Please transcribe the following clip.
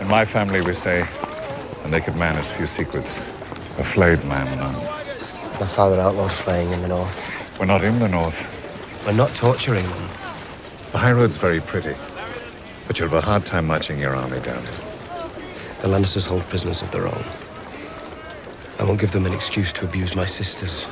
In my family, we say a naked man has few secrets. A flayed man, none. My father outlawed flaying in the north. We're not in the north. We're not torturing them. The high road's very pretty, but you'll have a hard time marching your army down it. The Lannisters hold prisoners of their own. I won't give them an excuse to abuse my sisters.